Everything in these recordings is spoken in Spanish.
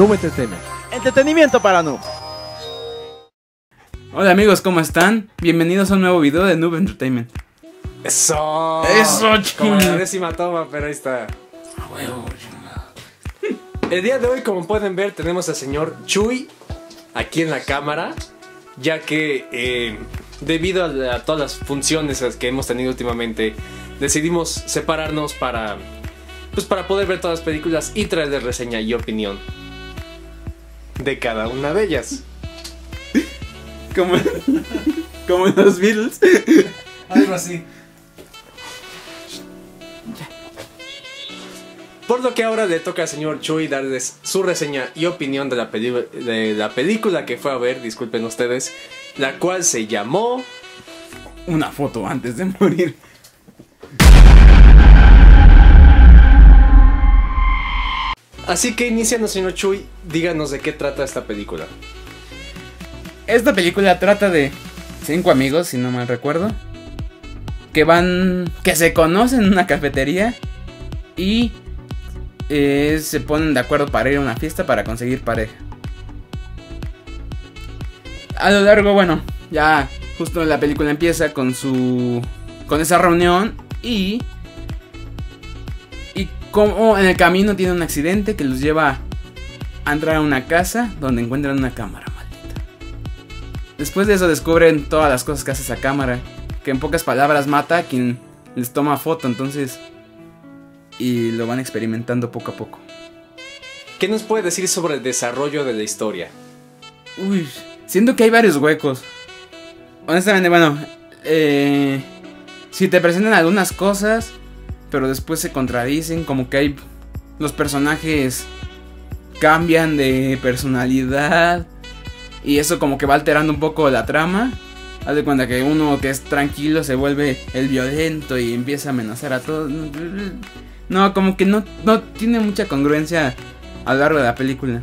Noob Entertainment. Entretenimiento para noobs. Hola amigos, ¿cómo están? Bienvenidos a un nuevo video de Noob Entertainment. Eso. Eso, Como la décima toma, pero ahí está. El día de hoy, como pueden ver, tenemos al señor Chuy aquí en la cámara, ya que eh, debido a, la- a todas las funciones que hemos tenido últimamente, decidimos separarnos para, pues, para poder ver todas las películas y traerles reseña y opinión de cada una de ellas. Como, como en los Beatles. Algo así. Por lo que ahora le toca al señor Chuy darles su reseña y opinión de la, peli- de la película que fue a ver, disculpen ustedes, la cual se llamó... Una foto antes de morir. Así que iniciando señor Chuy, díganos de qué trata esta película. Esta película trata de cinco amigos, si no mal recuerdo, que van, que se conocen en una cafetería y eh, se ponen de acuerdo para ir a una fiesta para conseguir pareja. A lo largo, bueno, ya justo la película empieza con su, con esa reunión y y como en el camino tiene un accidente que los lleva a entrar a una casa donde encuentran una cámara maldita. Después de eso descubren todas las cosas que hace esa cámara. Que en pocas palabras mata a quien les toma foto, entonces... Y lo van experimentando poco a poco. ¿Qué nos puede decir sobre el desarrollo de la historia? Uy, siento que hay varios huecos. Honestamente, bueno... Eh, si te presentan algunas cosas, pero después se contradicen, como que hay... Los personajes cambian de personalidad. Y eso como que va alterando un poco la trama. Haz de cuenta que uno que es tranquilo se vuelve el violento y empieza a amenazar a todos. No, como que no, no tiene mucha congruencia a lo largo de la película.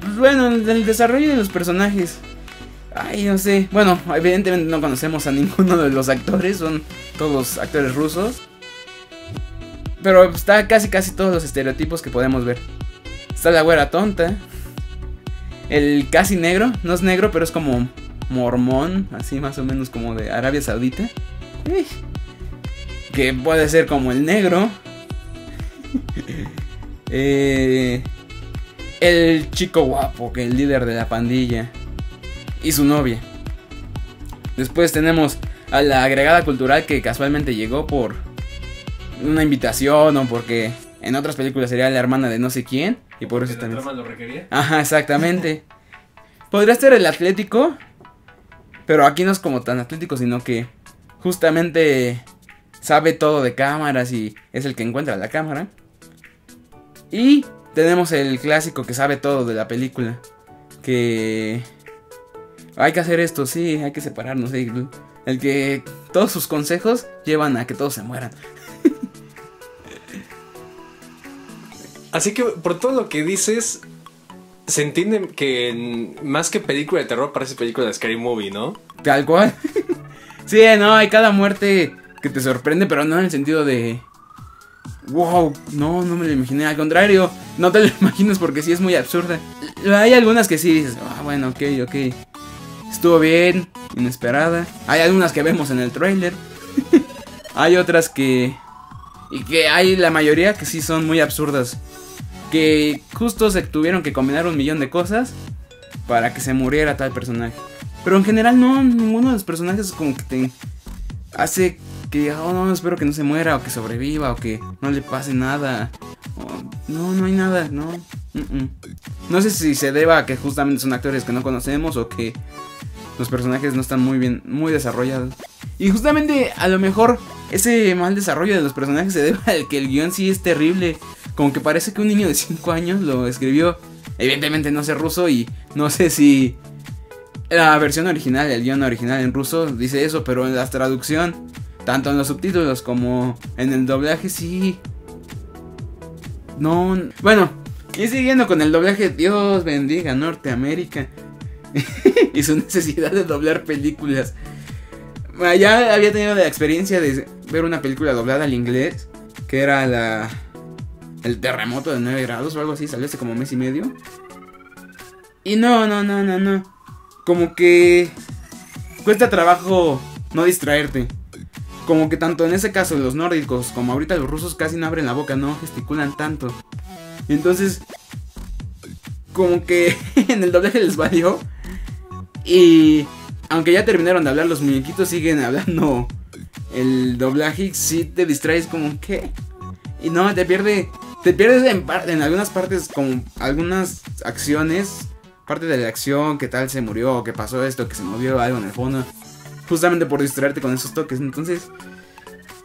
Pues bueno, el, el desarrollo de los personajes. Ay, no sé. Bueno, evidentemente no conocemos a ninguno de los actores. Son todos actores rusos. Pero está casi casi todos los estereotipos que podemos ver. Está la güera tonta. El casi negro. No es negro, pero es como mormón. Así más o menos como de Arabia Saudita. Que puede ser como el negro. Eh, el chico guapo, que el líder de la pandilla. Y su novia. Después tenemos a la agregada cultural que casualmente llegó por una invitación o porque en otras películas sería la hermana de no sé quién. Y por eso también. lo requería? Ajá, exactamente. Podría ser el atlético, pero aquí no es como tan atlético, sino que justamente sabe todo de cámaras y es el que encuentra la cámara. Y tenemos el clásico que sabe todo de la película, que hay que hacer esto, sí, hay que separarnos, sí. El que todos sus consejos llevan a que todos se mueran. Así que por todo lo que dices, se entiende que más que película de terror parece película de Scary Movie, ¿no? Tal cual. sí, no, hay cada muerte que te sorprende, pero no en el sentido de. Wow, no, no me lo imaginé. Al contrario, no te lo imaginas porque sí es muy absurda. Hay algunas que sí dices, ah, bueno, ok, ok. Estuvo bien, inesperada. Hay algunas que vemos en el trailer. hay otras que. Y que hay la mayoría que sí son muy absurdas. Que justo se tuvieron que combinar un millón de cosas para que se muriera tal personaje. Pero en general no, ninguno de los personajes como que te hace que, oh no, espero que no se muera o que sobreviva o que no le pase nada. No, no hay nada, no. No sé si se deba a que justamente son actores que no conocemos o que los personajes no están muy bien, muy desarrollados. Y justamente a lo mejor ese mal desarrollo de los personajes se debe al que el guion sí es terrible. Como que parece que un niño de 5 años lo escribió. Evidentemente no sé ruso y no sé si la versión original, el guion original en ruso dice eso, pero en la traducción, tanto en los subtítulos como en el doblaje sí. No, bueno, y siguiendo con el doblaje, Dios bendiga Norteamérica y su necesidad de doblar películas. Ah, Ya había tenido la experiencia de ver una película doblada al inglés, que era la el terremoto de 9 grados o algo así, salió hace como mes y medio. Y no, no, no, no, no. Como que cuesta trabajo no distraerte. Como que tanto en ese caso los nórdicos como ahorita los rusos casi no abren la boca, no gesticulan tanto. Entonces, como que en el doblaje les valió. Y aunque ya terminaron de hablar, los muñequitos siguen hablando el doblaje. Si te distraes como que... Y no, te pierde... Te pierdes en, en algunas partes como algunas acciones. Parte de la acción, que tal se murió, que pasó esto, que se movió algo en el fondo. Justamente por distraerte con esos toques. Entonces,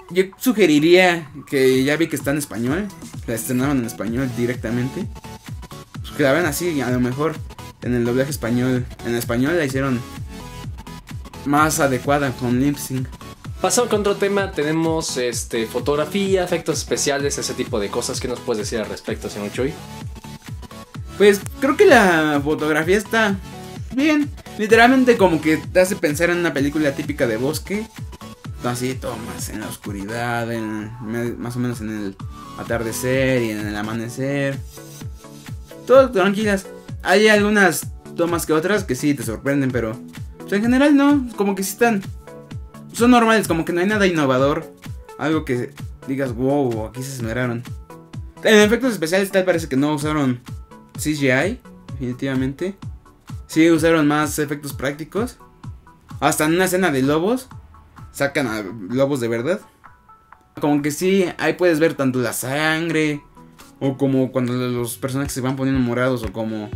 yo sugeriría que ya vi que está en español. La estrenaron en español directamente. Pues que la vean así, a lo mejor en el doblaje español. En español la hicieron más adecuada con lip sync. Pasando con otro tema, tenemos este fotografía, efectos especiales, ese tipo de cosas. ¿Qué nos puedes decir al respecto, señor Chuy? Pues creo que la fotografía está bien. Literalmente como que te hace pensar en una película típica de bosque. Así tomas en la oscuridad, en, más o menos en el atardecer y en el amanecer. Todo tranquilas. Hay algunas tomas que otras que sí te sorprenden, pero en general no. Como que sí están... Son normales, como que no hay nada innovador. Algo que digas, wow, aquí se esmeraron. En efectos especiales tal parece que no usaron CGI, definitivamente. Sí usaron más efectos prácticos. Hasta en una escena de lobos sacan a lobos de verdad. Como que sí, ahí puedes ver tanto la sangre o como cuando los personajes se van poniendo morados o como...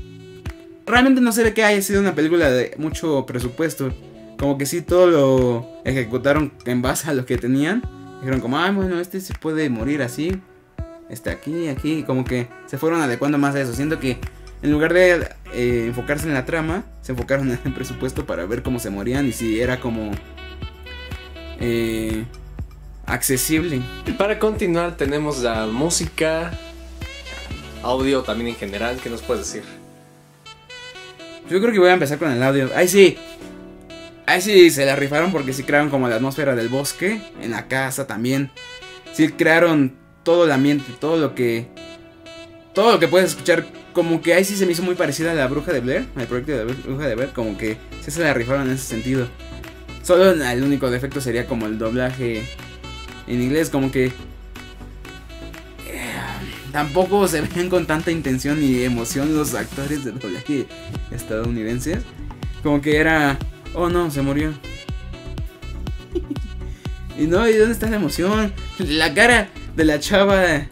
Realmente no se ve que haya sido una película de mucho presupuesto. Como que sí todo lo ejecutaron en base a lo que tenían. Dijeron como, ah, bueno, este se puede morir así. Está aquí, aquí. Como que se fueron adecuando más a eso. Siento que en lugar de eh, enfocarse en la trama, se enfocaron en el presupuesto para ver cómo se morían y si era como eh, accesible. Para continuar tenemos la música, audio también en general, ¿qué nos puedes decir? Yo creo que voy a empezar con el audio. Ay sí, ahí sí se la rifaron porque sí crearon como la atmósfera del bosque, en la casa también. Sí crearon todo el ambiente, todo lo que... Todo lo que puedes escuchar, como que ahí sí se me hizo muy parecida a la bruja de Blair, al proyecto de la bruja de Blair, como que sí se la rifaron en ese sentido. Solo el único defecto sería como el doblaje en inglés, como que... Eh, tampoco se ven con tanta intención y emoción los actores de doblaje estadounidenses. Como que era... Oh no, se murió. y no, ¿y dónde está la emoción? La cara de la chava,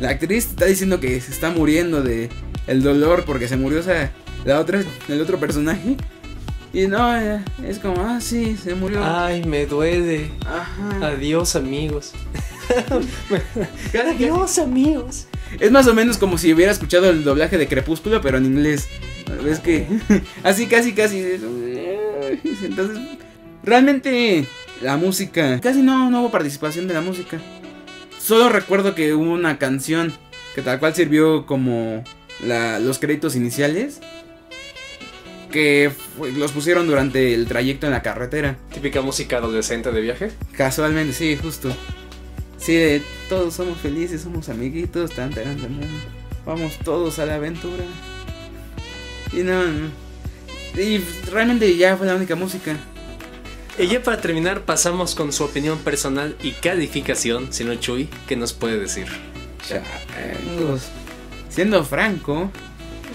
la actriz está diciendo que se está muriendo de el dolor porque se murió esa, la otra, el otro personaje. Y no, es como, ah, sí, se murió. Ay, me duele. Ajá. Adiós, amigos. Adiós, amigos. Es más o menos como si hubiera escuchado el doblaje de Crepúsculo, pero en inglés. ¿Ves que? Así, casi, casi. Entonces, realmente la música. Casi no, no hubo participación de la música. Solo recuerdo que hubo una canción que tal cual sirvió como los créditos iniciales que los pusieron durante el trayecto en la carretera. Típica música adolescente de viaje. Casualmente, sí, justo. Sí, de todos somos felices, somos amiguitos, tan, tan, tan, vamos todos a la aventura. Y no, y realmente ya fue la única música. Y ya para terminar pasamos con su opinión personal y calificación, señor Chuy, ¿qué nos puede decir? siendo franco,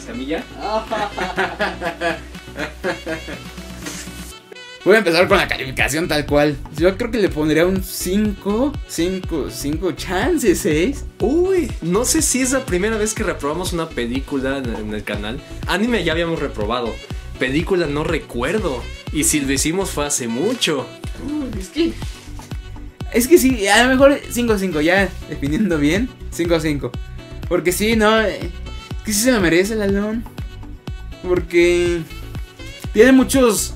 Camilla. Voy a empezar con la calificación tal cual. Yo creo que le pondría un 5, 5, 5 chances, 6. Uy, no sé si es la primera vez que reprobamos una película en el canal. Anime ya habíamos reprobado. Película no recuerdo. Y si lo hicimos fue hace mucho. Es que. Es que sí, a lo mejor 5-5, ya definiendo bien. 5-5. Porque sí, no. Eh, que sí se lo merece el Alón. Porque tiene muchos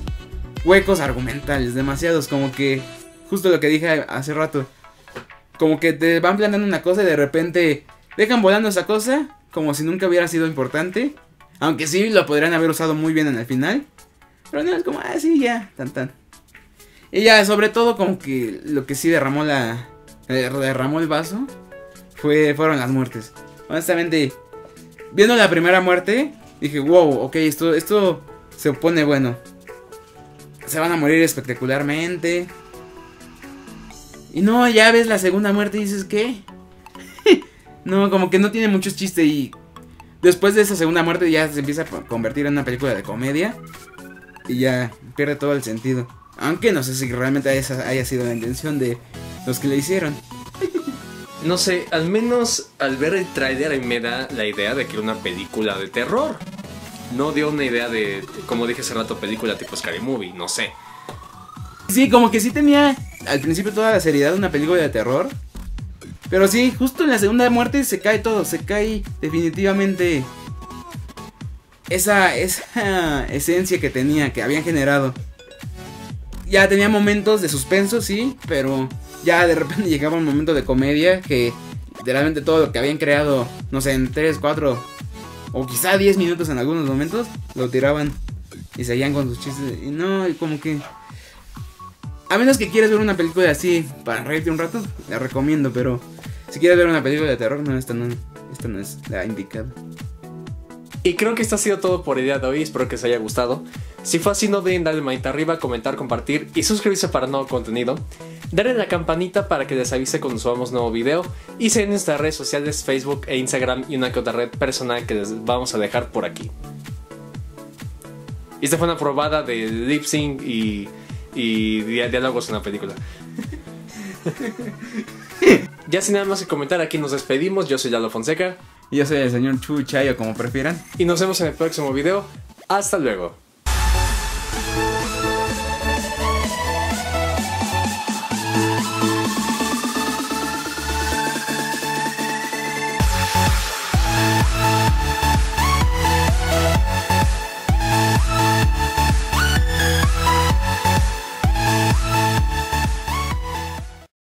huecos argumentales, demasiados, como que justo lo que dije hace rato. Como que te van planeando una cosa y de repente dejan volando esa cosa como si nunca hubiera sido importante. Aunque sí lo podrían haber usado muy bien en el final. Pero no, es como, ah, sí, ya, tan tan. Y ya, sobre todo como que lo que sí derramó la... Eh, derramó el vaso fue, fueron las muertes. honestamente, viendo la primera muerte, dije, wow, ok, esto, esto se opone bueno. Se van a morir espectacularmente. Y no, ya ves la segunda muerte y dices, ¿qué? no, como que no tiene mucho chiste y después de esa segunda muerte ya se empieza a convertir en una película de comedia y ya pierde todo el sentido. Aunque no sé si realmente esa haya sido la intención de los que le hicieron. No sé, al menos al ver el trailer me da la idea de que era una película de terror. No dio una idea de, como dije hace rato, película tipo Scary Movie, no sé. Sí, como que sí tenía al principio toda la seriedad de una película de terror. Pero sí, justo en la segunda muerte se cae todo, se cae definitivamente esa, esa esencia que tenía, que habían generado. Ya tenía momentos de suspenso, sí, pero ya de repente llegaba un momento de comedia que literalmente todo lo que habían creado, no sé, en 3, 4 o quizá 10 minutos en algunos momentos, lo tiraban y seguían con sus chistes. Y no, como que... A menos que quieras ver una película así para reírte un rato, la recomiendo, pero si quieres ver una película de terror, no, esta no, esta no es la indicada. Y creo que esto ha sido todo por el día de hoy, espero que os haya gustado. Si fue así, no olviden darle manita arriba, comentar, compartir y suscribirse para nuevo contenido. Darle la campanita para que les avise cuando subamos nuevo video. Y seguir en nuestras redes sociales, Facebook e Instagram y una que otra red personal que les vamos a dejar por aquí. Y esta fue una probada de lip sync y, y diálogos en la película. ya sin nada más que comentar, aquí nos despedimos. Yo soy Lalo Fonseca. Y yo soy el señor Chu Chayo, como prefieran. Y nos vemos en el próximo video. Hasta luego.